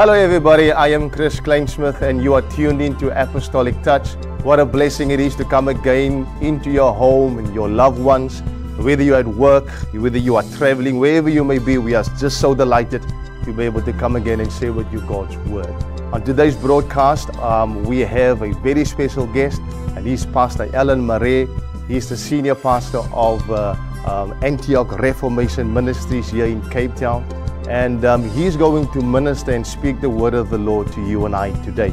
Hello, everybody. I am Chris Kleinsmith, and you are tuned into Apostolic Touch. What a blessing it is to come again into your home and your loved ones. Whether you're at work, whether you are traveling, wherever you may be, we are just so delighted to be able to come again and share with you God's Word. On today's broadcast, um, we have a very special guest, and he's Pastor Allan Marais. He's the senior pastor of uh, um, Antioch Reformation Ministries here in Cape Town. And um, he's going to minister and speak the word of the Lord to you and I today.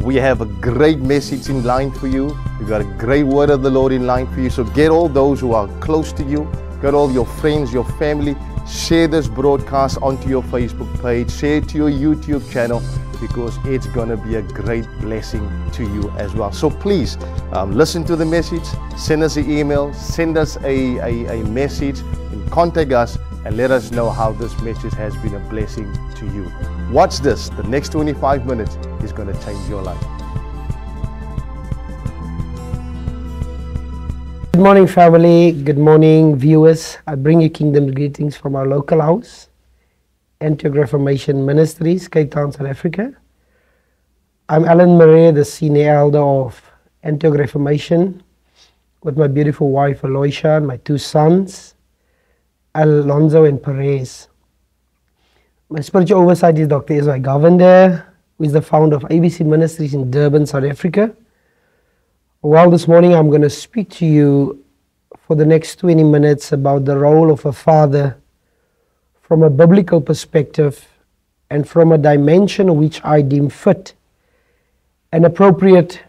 We have a great message in line for you. We've got a great word of the Lord in line for you. So get all those who are close to you, get all your friends, your family, share this broadcast onto your Facebook page, share it to your YouTube channel because it's going to be a great blessing to you as well. So please um, listen to the message, send us an email, send us a, a, a message, and contact us and let us know how this message has been a blessing to you. Watch this. The next 25 minutes is going to change your life. Good morning, family. Good morning, viewers. I bring you kingdom greetings from our local house, Antioch Reformation Ministries, Cape Town, South Africa. I'm Allan Marais, the senior elder of Antioch Reformation, with my beautiful wife, Aloysia, and my two sons, Alonzo and Perez. My spiritual oversight is Dr. Ezra Govender, who is the founder of ABC Ministries in Durban, South Africa. Well, this morning I'm going to speak to you for the next 20 minutes about the role of a father from a biblical perspective and from a dimension which I deem fit and appropriate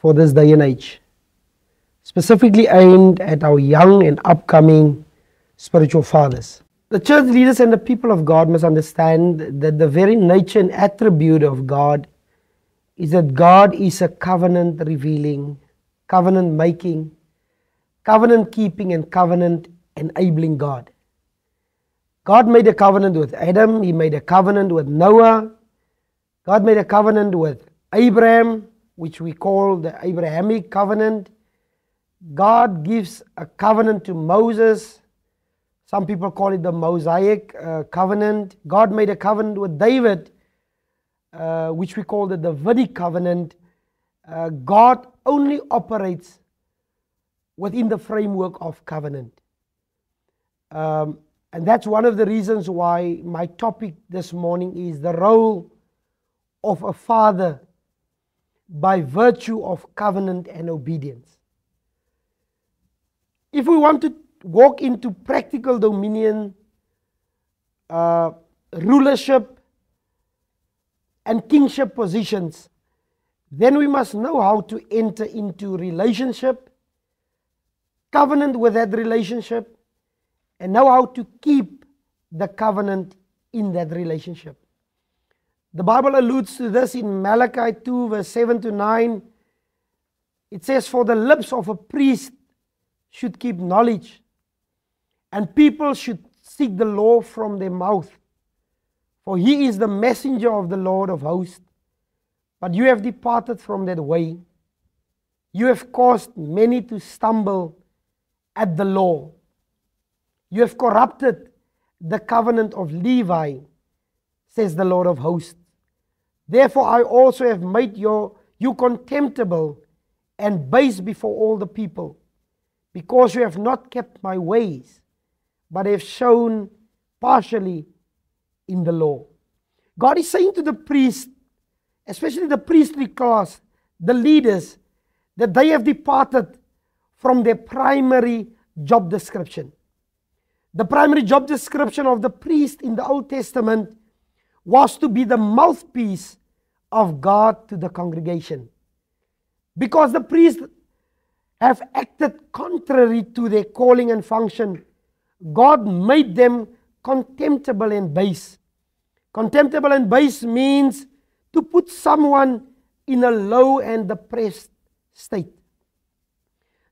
for this day and age, specifically aimed at our young and upcoming spiritual fathers. The church leaders and the people of God must understand that the very nature and attribute of God is that God is a covenant revealing covenant making, covenant keeping, and covenant enabling God. God made a covenant with Adam, He made a covenant with Noah, God made a covenant with Abraham, which we call the Abrahamic covenant. God gives a covenant to Moses. Some people call it the Mosaic uh, covenant. God made a covenant with David, uh, which we call the Davidic covenant. Uh, God only operates within the framework of covenant. Um, and that's one of the reasons why my topic this morning is the role of a father by virtue of covenant and obedience. If we want to walk into practical dominion, uh, rulership, and kingship positions, then we must know how to enter into relationship, covenant with that relationship, and know how to keep the covenant in that relationship. The Bible alludes to this in Malachi 2, verse 7 to 9. It says, For the lips of a priest should keep knowledge, and people should seek the law from their mouth. For he is the messenger of the Lord of hosts. But you have departed from that way. You have caused many to stumble at the law. You have corrupted the covenant of Levi, says the Lord of hosts. Therefore, I also have made your, you contemptible and base before all the people, because you have not kept my ways, but have shown partially in the law. God is saying to the priest, especially the priestly class, the leaders, that they have departed from their primary job description. The primary job description of the priest in the Old Testament was to be the mouthpiece of God to the congregation. Because the priests have acted contrary to their calling and function, God made them contemptible and base. Contemptible and base means to put someone in a low and depressed state.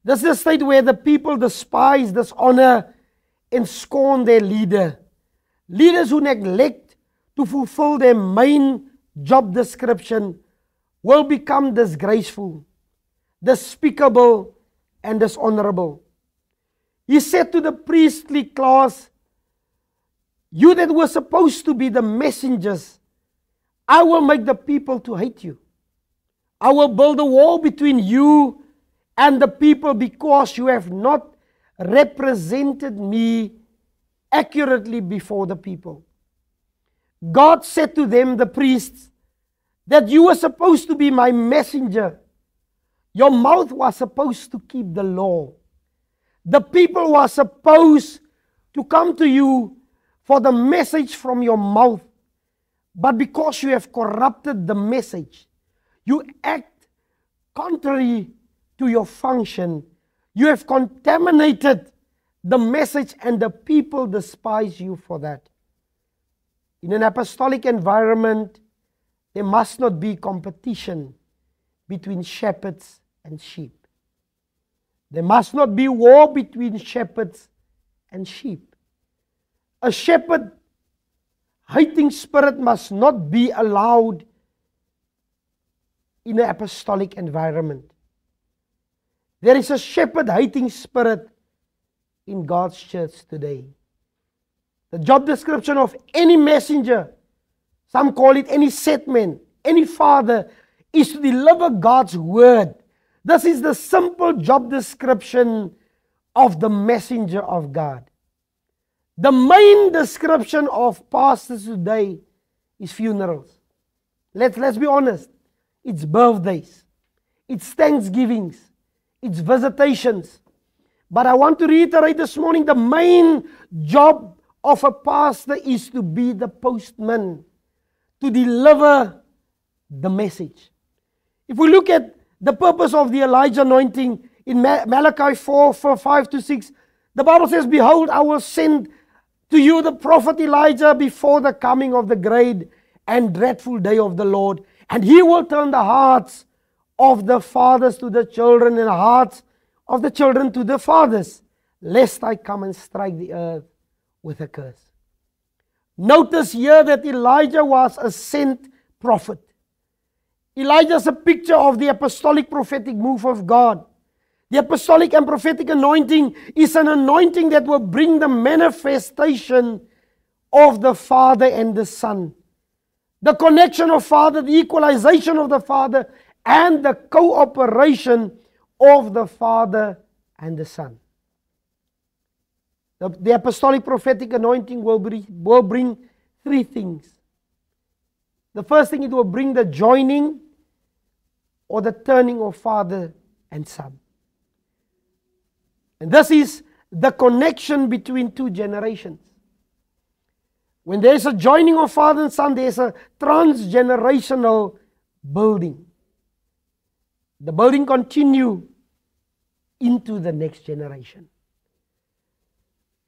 This is a state where the people despise, dishonor, and scorn their leader. Leaders who neglect to fulfill their main job description will become disgraceful, despicable, and dishonorable. He said to the priestly class, You that were supposed to be the messengers I will make the people to hate you. I will build a wall between you and the people because you have not represented me accurately before the people. God said to them, the priests, that you were supposed to be my messenger. Your mouth was supposed to keep the law. The people were supposed to come to you for the message from your mouth. But because you have corrupted the message, you act contrary to your function. You have contaminated the message, and the people despise you for that. In an apostolic environment, there must not be competition between shepherds and sheep. There must not be war between shepherds and sheep. A shepherd hating spirit must not be allowed in an apostolic environment. There is a shepherd hating spirit in God's church today. The job description of any messenger, some call it any setman, any father, is to deliver God's word. This is the simple job description of the messenger of God. The main description of pastors today is funerals. Let's, let's be honest. It's birthdays, it's thanksgivings, it's visitations. But I want to reiterate this morning the main job of a pastor is to be the postman, to deliver the message. If we look at the purpose of the Elijah anointing in Malachi 4, 4 5 to 6, the Bible says, Behold, I will send to you the prophet Elijah before the coming of the great and dreadful day of the Lord. And he will turn the hearts of the fathers to the children and the hearts of the children to the fathers, lest I come and strike the earth with a curse. Notice here that Elijah was a sent prophet. Elijah is a picture of the apostolic prophetic move of God. The apostolic and prophetic anointing is an anointing that will bring the manifestation of the Father and the Son. The connection of Father, the equalization of the Father, and the cooperation of the Father and the Son. The, the apostolic prophetic anointing will, be, will bring three things. The first thing, it will bring the joining or the turning of Father and Son. And this is the connection between two generations. When there is a joining of Father and Son, there is a transgenerational building. The building continue into the next generation.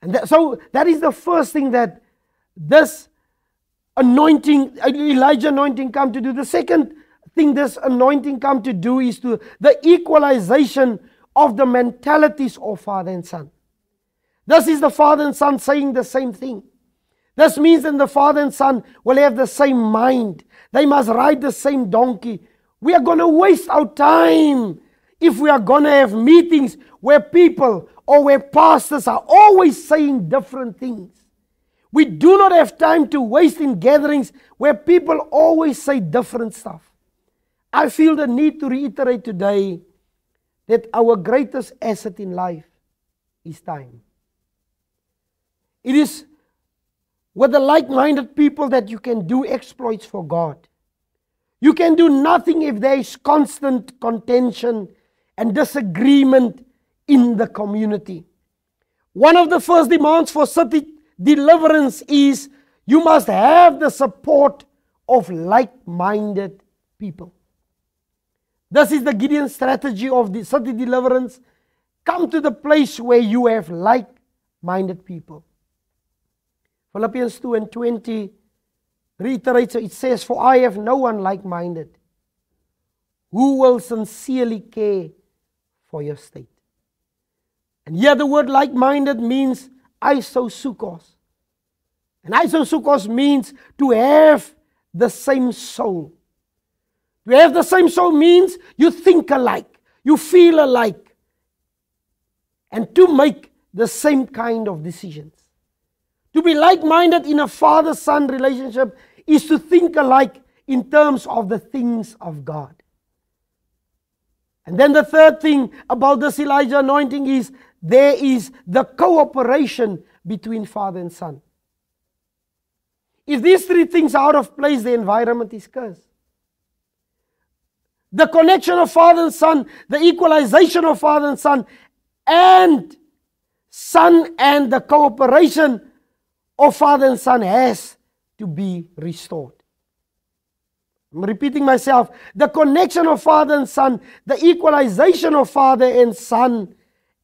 And that, so that is the first thing that this anointing, Elijah anointing come to do. The second thing this anointing come to do is to the equalization of the mentalities of father and son. This is the father and son saying the same thing. This means that the father and son will have the same mind. They must ride the same donkey. We are going to waste our time if we are going to have meetings where people or where pastors are always saying different things. We do not have time to waste in gatherings where people always say different stuff. I feel the need to reiterate today that our greatest asset in life is time. It is with the like minded people that you can do exploits for God. You can do nothing if there is constant contention and disagreement in the community. One of the first demands for city deliverance is you must have the support of like minded people. This is the Gideon strategy of the city deliverance. Come to the place where you have like minded people. Philippians 2 and 20 reiterates it says, For I have no one like minded who will sincerely care for your state. And here the word like minded means isopsuchos. And isopsuchos means to have the same soul. To have the same soul means you think alike, you feel alike, and to make the same kind of decisions. To be like minded in a father son relationship is to think alike in terms of the things of God. And then the third thing about this Elijah anointing is there is the cooperation between father and son. If these three things are out of place, the environment is cursed. The connection of father and son, the equalization of father and son, and son and the cooperation of father and son has to be restored. I'm repeating myself. The connection of father and son, the equalization of father and son,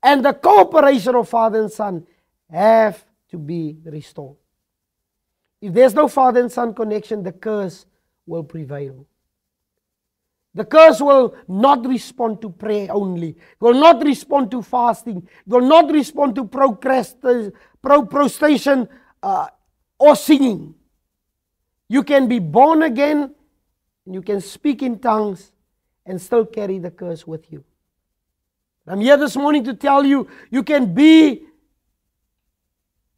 and the cooperation of father and son have to be restored. If there's no father and son connection, the curse will prevail. The curse will not respond to prayer only, will not respond to fasting, will not respond to prostration uh, or singing. You can be born again and you can speak in tongues and still carry the curse with you. I'm here this morning to tell you you can be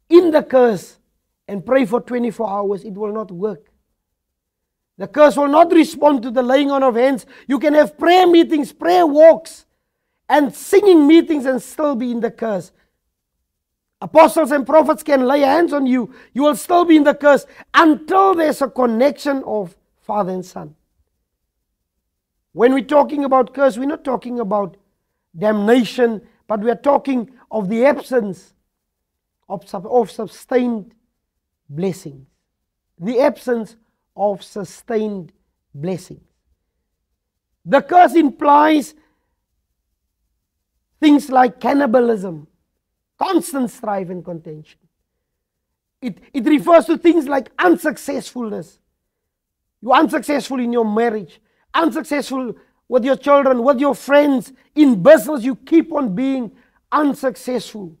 in the curse and pray for 24 hours. It will not work. The curse will not respond to the laying on of hands. You can have prayer meetings, prayer walks, and singing meetings and still be in the curse. Apostles and prophets can lay hands on you. You will still be in the curse until there's a connection of father and son. When we're talking about curse, we're not talking about damnation, but we are talking of the absence of, of sustained blessings. The absence of sustained blessings. The curse implies things like cannibalism, constant strife and contention. It, it refers to things like unsuccessfulness. You're unsuccessful in your marriage unsuccessful with your children, with your friends, in business, you keep on being unsuccessful.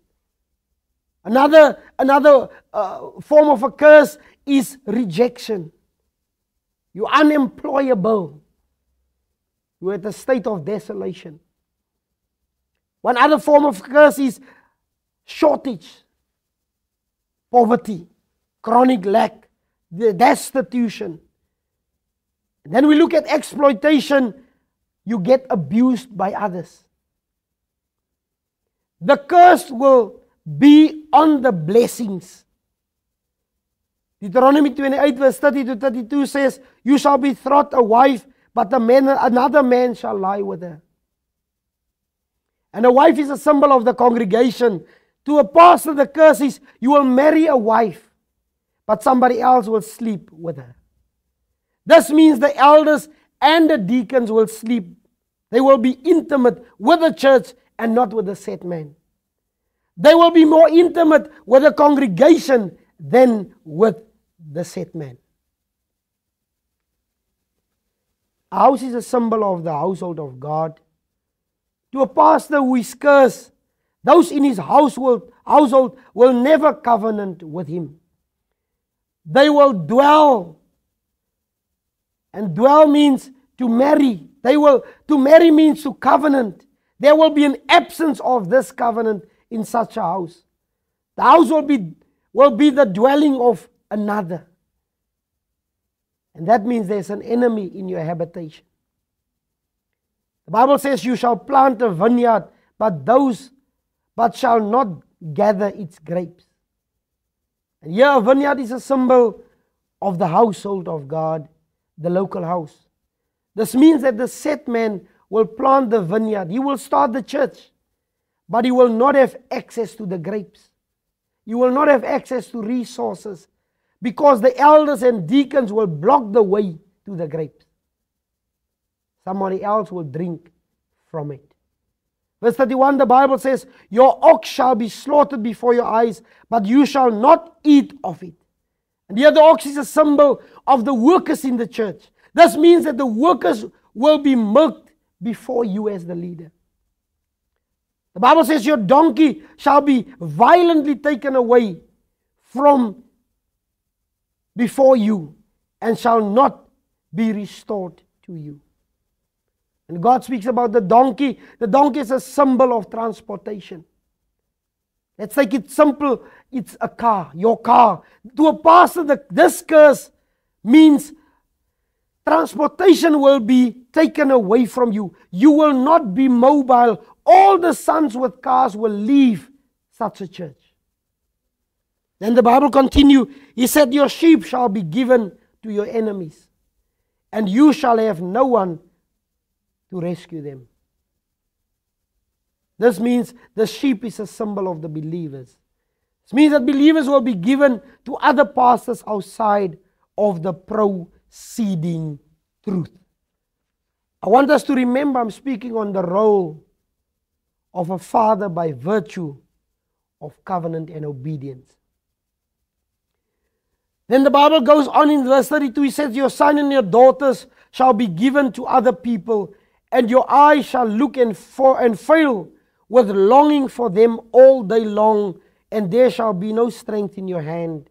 Another, another uh, form of a curse is rejection. You're unemployable. You're at a state of desolation. One other form of curse is shortage, poverty, chronic lack, destitution. Then we look at exploitation. You get abused by others. The curse will be on the blessings. Deuteronomy 28, verse 30 to 32 says, You shall be betroth a wife, but a man, another man shall lie with her. And a wife is a symbol of the congregation. To a pastor, the curse is you will marry a wife, but somebody else will sleep with her. This means the elders and the deacons will sleep. They will be intimate with the church and not with the set man. They will be more intimate with the congregation than with the set man. House is a symbol of the household of God. To a pastor who is cursed, those in his household, household will never covenant with him. They will dwell and dwell means to marry. They will to marry means to covenant. There will be an absence of this covenant in such a house. The house will be will be the dwelling of another. And that means there's an enemy in your habitation. The Bible says you shall plant a vineyard, but those but shall not gather its grapes. And here a vineyard is a symbol of the household of God the local house. This means that the set man will plant the vineyard, he will start the church, but he will not have access to the grapes. You will not have access to resources because the elders and deacons will block the way to the grapes. Somebody else will drink from it. Verse 31, the Bible says, Your ox shall be slaughtered before your eyes, but you shall not eat of it. And here the ox is a symbol of the workers in the church. This means that the workers will be milked before you as the leader. The Bible says, Your donkey shall be violently taken away from before you and shall not be restored to you. And God speaks about the donkey. The donkey is a symbol of transportation. Let's take it simple. It's a car, your car. To a pastor, the, this curse means Transportation will be taken away from you. You will not be mobile. All the sons with cars will leave such a church. Then the Bible continue. He said, Your sheep shall be given to your enemies, and you shall have no one to rescue them. This means the sheep is a symbol of the believers. This means that believers will be given to other pastors outside of the proceeding truth. I want us to remember I'm speaking on the role of a father by virtue of covenant and obedience. Then the Bible goes on in verse 32 He says, Your son and your daughters shall be given to other people, and your eyes shall look and, for, and fail with longing for them all day long, and there shall be no strength in your hand.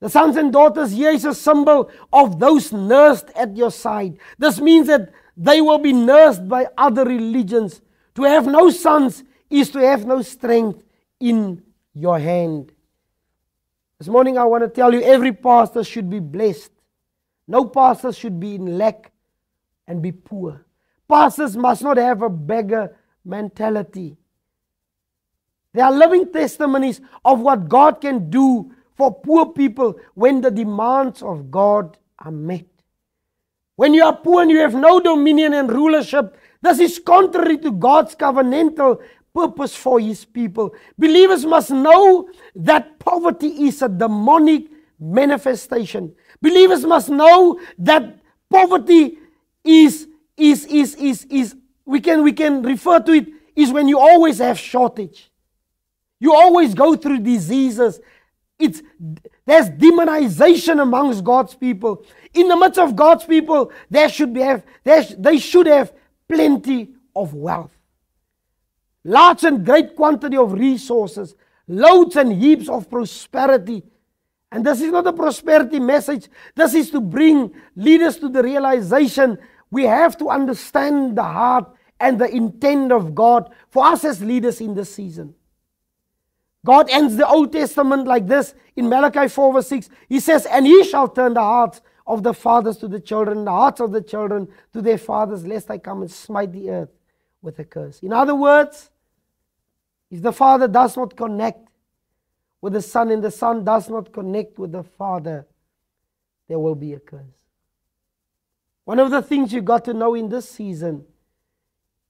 The sons and daughters here is a symbol of those nursed at your side. This means that they will be nursed by other religions. To have no sons is to have no strength in your hand. This morning, I want to tell you every pastor should be blessed. No pastor should be in lack and be poor. Pastors must not have a beggar mentality. They are living testimonies of what God can do for poor people when the demands of God are met. When you are poor and you have no dominion and rulership, this is contrary to God's covenantal purpose for his people. Believers must know that poverty is a demonic manifestation. Believers must know that poverty is is is is is we can we can refer to it is when you always have shortage. You always go through diseases it's, there's demonization amongst God's people. In the midst of God's people, there should be have, there, they should have plenty of wealth. Large and great quantity of resources, loads and heaps of prosperity. And this is not a prosperity message. This is to bring leaders to the realization we have to understand the heart and the intent of God for us as leaders in this season. God ends the Old Testament like this in Malachi 4 verse 6. He says, And he shall turn the hearts of the fathers to the children, the hearts of the children to their fathers, lest I come and smite the earth with a curse. In other words, if the father does not connect with the son and the son does not connect with the father, there will be a curse. One of the things you got to know in this season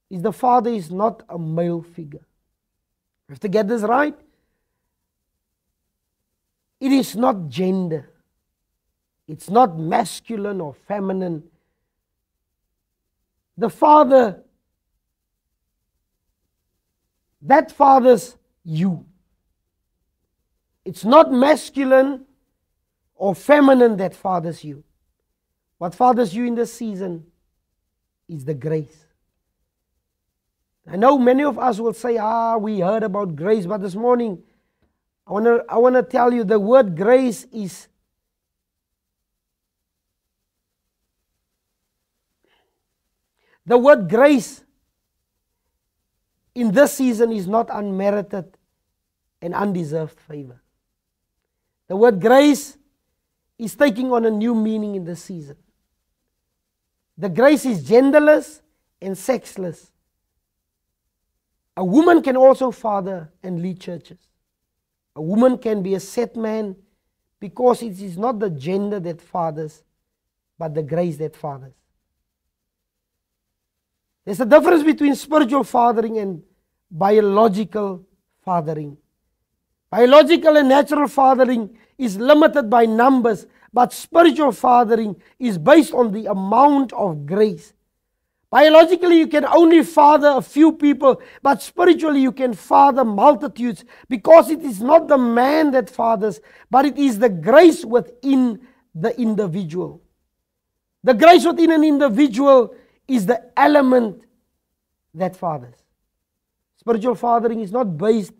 is the father is not a male figure. You have to get this right. It is not gender. It's not masculine or feminine. The father, that father's you. It's not masculine or feminine that fathers you. What fathers you in this season is the grace. I know many of us will say, ah, we heard about grace, but this morning I want to I want to tell you the word grace is The word grace in this season is not unmerited and undeserved favor. The word grace is taking on a new meaning in this season. The grace is genderless and sexless. A woman can also father and lead churches. A woman can be a set man because it is not the gender that fathers, but the grace that fathers. There's a difference between spiritual fathering and biological fathering. Biological and natural fathering is limited by numbers, but spiritual fathering is based on the amount of grace Biologically, you can only father a few people, but spiritually, you can father multitudes because it is not the man that fathers, but it is the grace within the individual. The grace within an individual is the element that fathers. Spiritual fathering is not based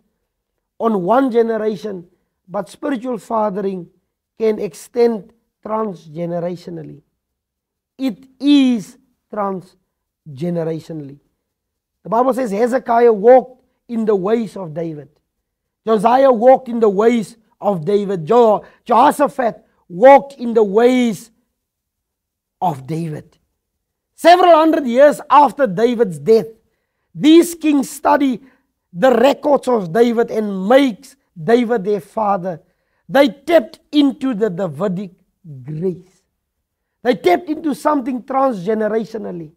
on one generation, but spiritual fathering can extend transgenerationally. It is transgenerationally. The Bible says Hezekiah walked in the ways of David. Josiah walked in the ways of David. Jehoshaphat walked in the ways of David. Several hundred years after David's death, these kings study the records of David and makes David their father. They tapped into the Davidic grace. They tapped into something transgenerationally.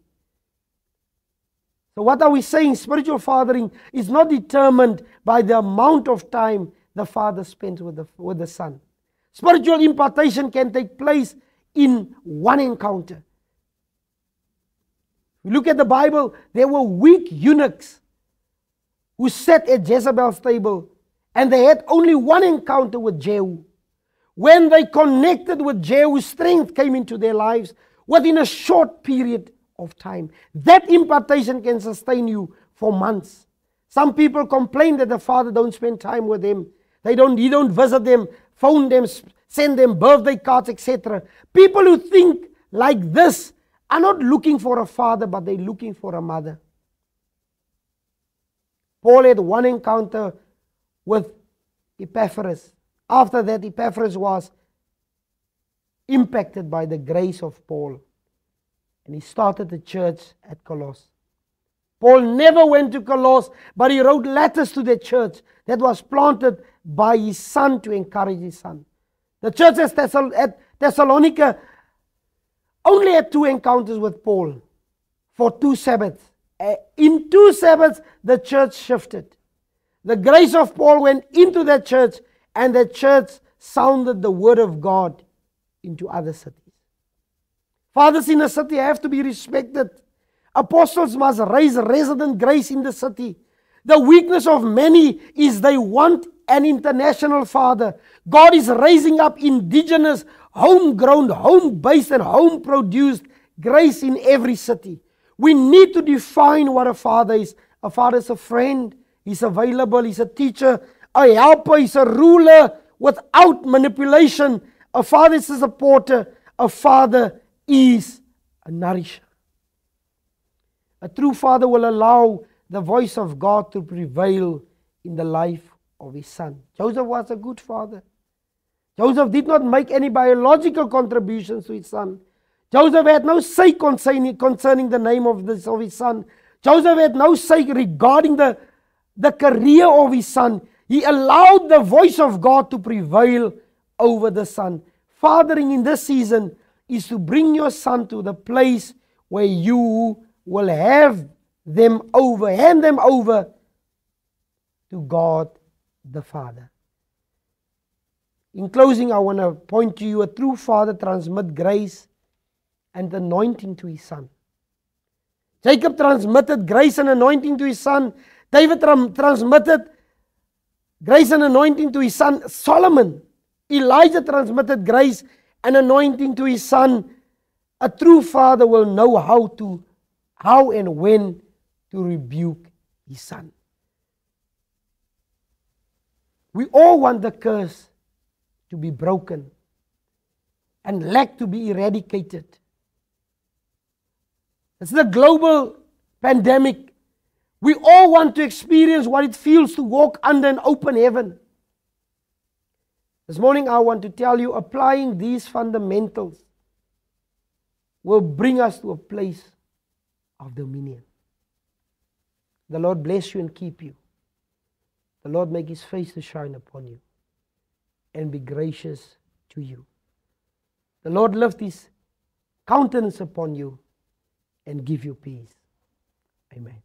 So, what are we saying? Spiritual fathering is not determined by the amount of time the father spends with the, with the son. Spiritual impartation can take place in one encounter. We look at the Bible, there were weak eunuchs who sat at Jezebel's table and they had only one encounter with Jehu. When they connected with Jehu, strength came into their lives within a short period of time. That impartation can sustain you for months. Some people complain that the father don't spend time with them. They don't, he don't visit them, phone them, send them birthday cards, etc. People who think like this are not looking for a father, but they're looking for a mother. Paul had one encounter with Epaphras. After that, Epaphras was impacted by the grace of Paul. And he started the church at Colossus. Paul never went to Colossus, but he wrote letters to the church that was planted by his son to encourage his son. The church at Thessalonica only had two encounters with Paul for two Sabbaths. Uh, in two Sabbaths, the church shifted. The grace of Paul went into that church, and the church sounded the word of God into other cities. Fathers in a city have to be respected. Apostles must raise resident grace in the city. The weakness of many is they want an international father. God is raising up indigenous, homegrown, home based, and home produced grace in every city. We need to define what a father is. A father is a friend, he's available, he's a teacher, a helper, he's a ruler without manipulation. A father is a supporter, a father is a nourisher. A true father will allow the voice of God to prevail in the life of his son. Joseph was a good father. Joseph did not make any biological contributions to his son. Joseph had no say concerning, concerning the name of, this, of his son. Joseph had no say regarding the, the career of his son. He allowed the voice of God to prevail over the son. Fathering in this season is to bring your son to the place where you will have them over, hand them over to God the Father. In closing, I want to point to you a true father transmit grace and anointing to his son. Jacob transmitted grace and anointing to his son. David transmitted grace and anointing to his son Solomon. Elijah transmitted grace and anointing to his son. A true father will know how to, how and when to rebuke his son. We all want the curse to be broken and lack to be eradicated. It's the global pandemic. We all want to experience what it feels to walk under an open heaven. This morning, I want to tell you applying these fundamentals will bring us to a place of dominion. The Lord bless you and keep you. The Lord make his face to shine upon you and be gracious to you. The Lord lift his countenance upon you and give you peace. Amen.